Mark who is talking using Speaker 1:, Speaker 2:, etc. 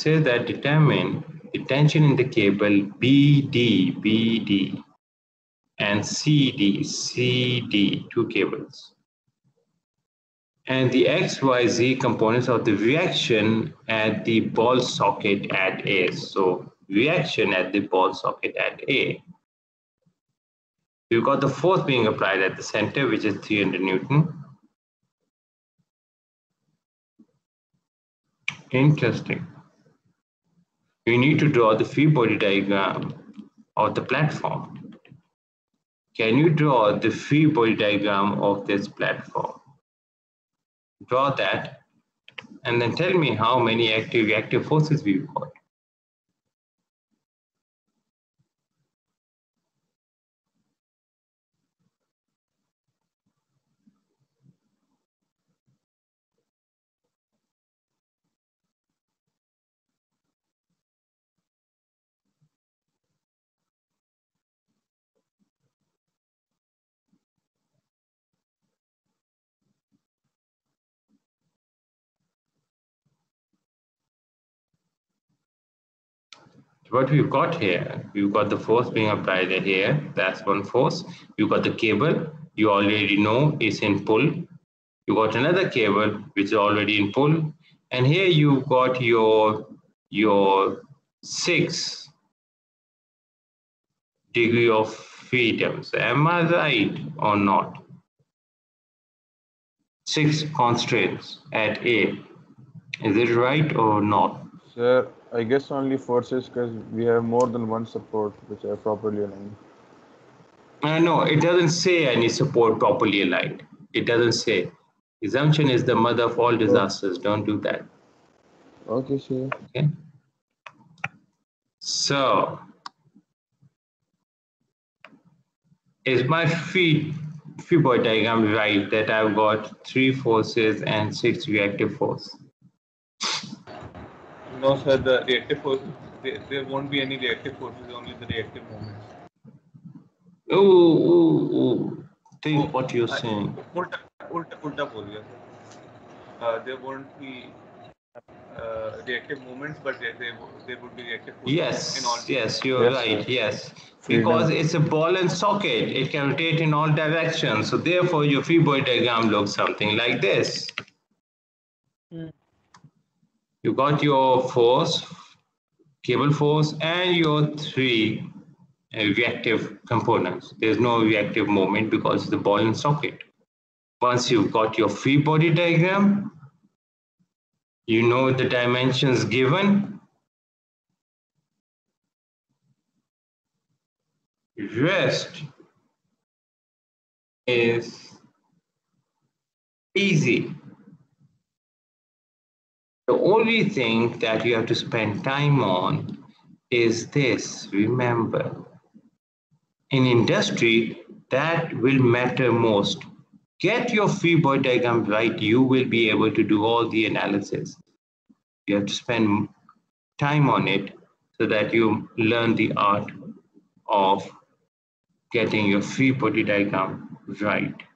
Speaker 1: says that determine the tension in the cable BD, BD, and CD, CD, two cables. And the XYZ components of the reaction at the ball socket at A. So reaction at the ball socket at A. We've got the force being applied at the center, which is 300 Newton. Interesting. We need to draw the free body diagram of the platform. Can you draw the free body diagram of this platform? Draw that and then tell me how many active reactive forces we've got. What we've got here, we've got the force being applied here. That's one force. You've got the cable. You already know is in pull. You got another cable which is already in pull. And here you've got your, your six degree of freedom. So am I right or not? Six constraints at A. Is it right or not?
Speaker 2: Sir, I guess only forces because we have more than one support which are properly aligned.
Speaker 1: Uh, no, it doesn't say any support properly aligned. It doesn't say. Assumption is the mother of all disasters. Don't do that.
Speaker 2: Okay, sir.
Speaker 1: Okay. So, is my feed free body diagram right that I've got three forces and six reactive force?
Speaker 3: No, sir, the reactive force, there, there won't be any reactive forces, only the reactive moments.
Speaker 1: Oh, oh, oh. think oh, what you're I, saying.
Speaker 3: Ulta, ulta, ulta bol gaya, uh, there won't be uh, reactive moments, but there, there, there would be reactive forces.
Speaker 1: Yes, yes, you're yes, right, sir. yes. Because it's a ball and socket, it can rotate in all directions. So therefore, your free body diagram looks something like this. Hmm you got your force, cable force, and your three reactive components. There's no reactive moment because the ball and socket. Once you've got your free body diagram, you know the dimensions given. Rest is easy. The only thing that you have to spend time on is this. Remember, in industry, that will matter most. Get your free body diagram right, you will be able to do all the analysis. You have to spend time on it so that you learn the art of getting your free body diagram right.